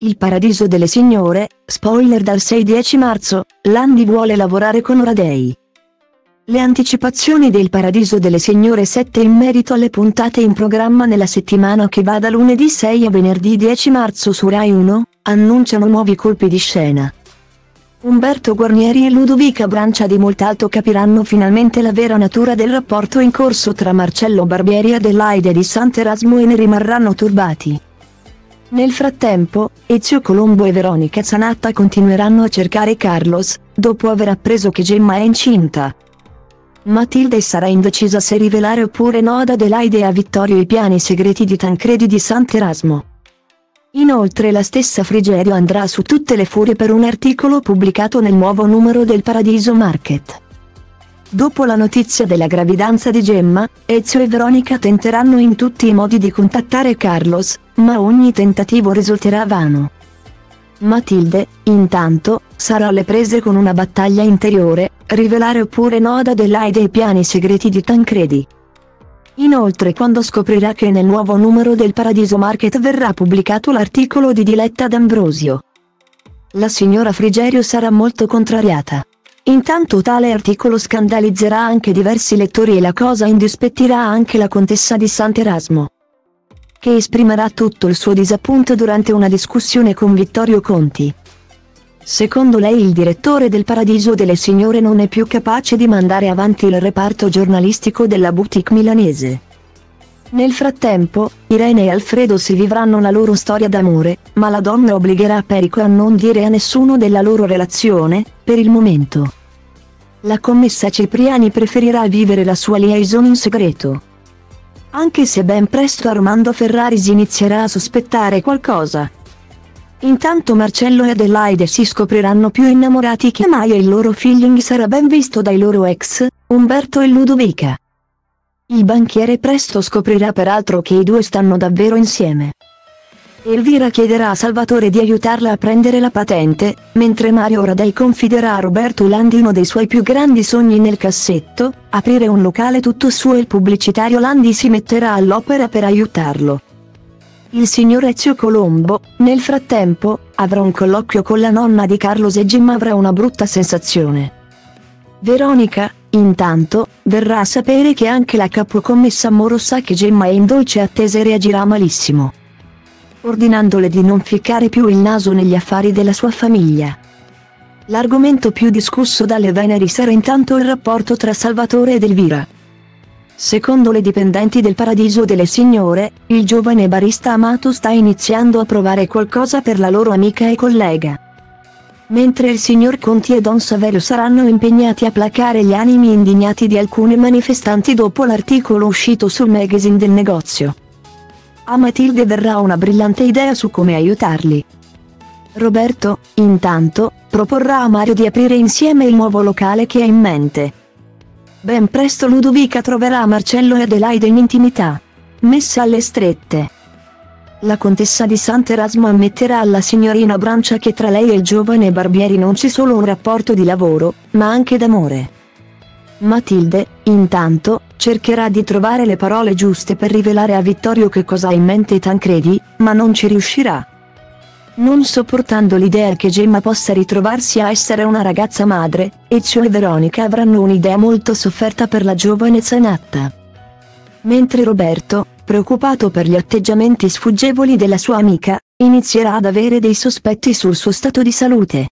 Il paradiso delle signore, spoiler dal 6-10 marzo, Landi vuole lavorare con Radei. Le anticipazioni del Paradiso delle Signore 7 in merito alle puntate in programma nella settimana che va da lunedì 6 a venerdì 10 marzo su Rai 1, annunciano nuovi colpi di scena. Umberto Guarnieri e Ludovica Brancia di Moltalto capiranno finalmente la vera natura del rapporto in corso tra Marcello Barbieri e Adelaide di Sant'Erasmo e ne rimarranno turbati. Nel frattempo, Ezio Colombo e Veronica Zanatta continueranno a cercare Carlos, dopo aver appreso che Gemma è incinta. Matilde sarà indecisa se rivelare oppure no ad Adelaide e a Vittorio i piani segreti di Tancredi di Sant'Erasmo. Inoltre la stessa Frigerio andrà su tutte le furie per un articolo pubblicato nel nuovo numero del Paradiso Market. Dopo la notizia della gravidanza di Gemma, Ezio e Veronica tenteranno in tutti i modi di contattare Carlos, ma ogni tentativo risulterà vano. Matilde, intanto, sarà alle prese con una battaglia interiore, rivelare oppure no ad Adelaide i piani segreti di Tancredi. Inoltre quando scoprirà che nel nuovo numero del Paradiso Market verrà pubblicato l'articolo di Diletta D'Ambrosio. La signora Frigerio sarà molto contrariata. Intanto tale articolo scandalizzerà anche diversi lettori e la cosa indispettirà anche la contessa di Sant'Erasmo. Che esprimerà tutto il suo disappunto durante una discussione con Vittorio Conti. Secondo lei il direttore del Paradiso delle Signore non è più capace di mandare avanti il reparto giornalistico della boutique milanese. Nel frattempo, Irene e Alfredo si vivranno la loro storia d'amore, ma la donna obbligherà Perico a non dire a nessuno della loro relazione, per il momento. La commessa Cipriani preferirà vivere la sua liaison in segreto. Anche se ben presto Armando Ferraris inizierà a sospettare qualcosa. Intanto Marcello e Adelaide si scopriranno più innamorati che mai e il loro feeling sarà ben visto dai loro ex, Umberto e Ludovica. Il banchiere presto scoprirà peraltro che i due stanno davvero insieme. Elvira chiederà a Salvatore di aiutarla a prendere la patente, mentre Mario Radei confiderà a Roberto Landi uno dei suoi più grandi sogni nel cassetto, aprire un locale tutto suo e il pubblicitario Landi si metterà all'opera per aiutarlo. Il signor Ezio Colombo, nel frattempo, avrà un colloquio con la nonna di Carlos e Gemma avrà una brutta sensazione. Veronica, intanto, verrà a sapere che anche la capocommessa Moro sa che Gemma è in dolce attesa e reagirà malissimo. Ordinandole di non ficcare più il naso negli affari della sua famiglia. L'argomento più discusso dalle Veneri sarà intanto il rapporto tra Salvatore ed Elvira. Secondo le dipendenti del Paradiso delle Signore, il giovane barista amato sta iniziando a provare qualcosa per la loro amica e collega. Mentre il signor Conti e Don Saverio saranno impegnati a placare gli animi indignati di alcuni manifestanti dopo l'articolo uscito sul magazine del negozio. A Matilde verrà una brillante idea su come aiutarli. Roberto, intanto, proporrà a Mario di aprire insieme il nuovo locale che ha in mente. Ben presto Ludovica troverà Marcello e Adelaide in intimità. Messa alle strette. La contessa di Sant'Erasmo ammetterà alla signorina Brancia che tra lei e il giovane Barbieri non c'è solo un rapporto di lavoro, ma anche d'amore. Matilde, intanto, cercherà di trovare le parole giuste per rivelare a Vittorio che cosa ha in mente Tancredi, ma non ci riuscirà non sopportando l'idea che Gemma possa ritrovarsi a essere una ragazza madre, Ezio e Veronica avranno un'idea molto sofferta per la giovane Zanatta. Mentre Roberto, preoccupato per gli atteggiamenti sfuggevoli della sua amica, inizierà ad avere dei sospetti sul suo stato di salute.